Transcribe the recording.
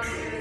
one